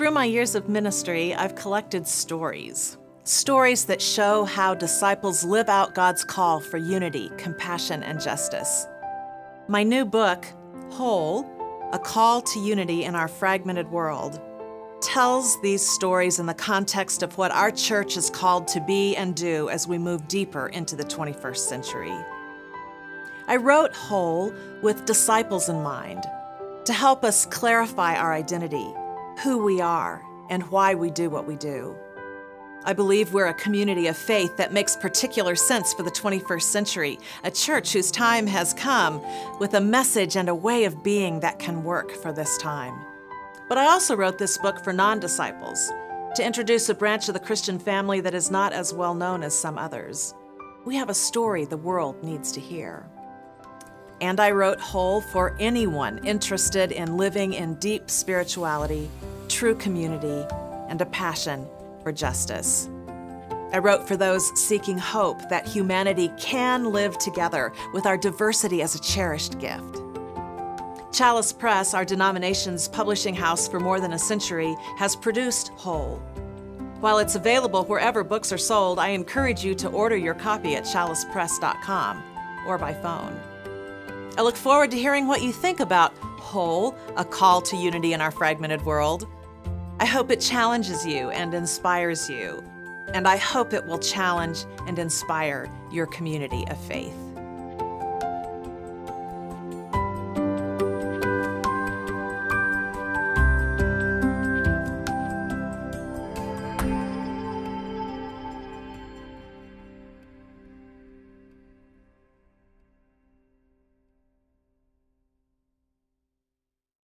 Through my years of ministry, I've collected stories. Stories that show how disciples live out God's call for unity, compassion, and justice. My new book, Whole A Call to Unity in Our Fragmented World, tells these stories in the context of what our church is called to be and do as we move deeper into the 21st century. I wrote Whole with disciples in mind to help us clarify our identity, who we are, and why we do what we do. I believe we're a community of faith that makes particular sense for the 21st century, a church whose time has come with a message and a way of being that can work for this time. But I also wrote this book for non disciples, to introduce a branch of the Christian family that is not as well known as some others. We have a story the world needs to hear. And I wrote Whole for anyone interested in living in deep spirituality, true community, and a passion for justice. I wrote for those seeking hope that humanity can live together with our diversity as a cherished gift. Chalice Press, our denomination's publishing house for more than a century, has produced Whole. While it's available wherever books are sold, I encourage you to order your copy at chalicepress.com or by phone. I look forward to hearing what you think about Whole, a call to unity in our fragmented world. I hope it challenges you and inspires you, and I hope it will challenge and inspire your community of faith.